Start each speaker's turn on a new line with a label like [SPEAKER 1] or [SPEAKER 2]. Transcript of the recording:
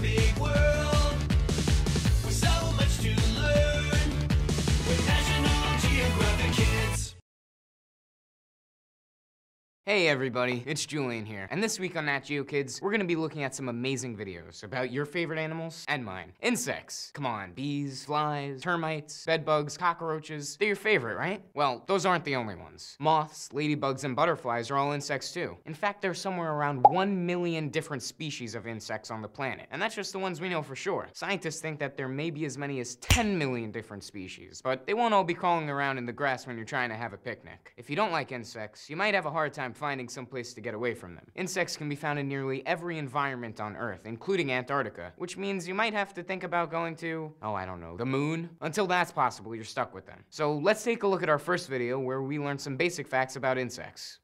[SPEAKER 1] big, world.
[SPEAKER 2] Hey everybody, it's Julian here, and this week on Nat Geo Kids, we're gonna be looking at some amazing videos about your favorite animals and mine. Insects. Come on, bees, flies, termites, bedbugs, cockroaches. They're your favorite, right? Well, those aren't the only ones. Moths, ladybugs, and butterflies are all insects too. In fact, there's somewhere around 1 million different species of insects on the planet, and that's just the ones we know for sure. Scientists think that there may be as many as 10 million different species, but they won't all be crawling around in the grass when you're trying to have a picnic. If you don't like insects, you might have a hard time finding some place to get away from them. Insects can be found in nearly every environment on Earth, including Antarctica, which means you might have to think about going to, oh, I don't know, the moon? Until that's possible, you're stuck with them. So let's take a look at our first video where we learn some basic facts about insects.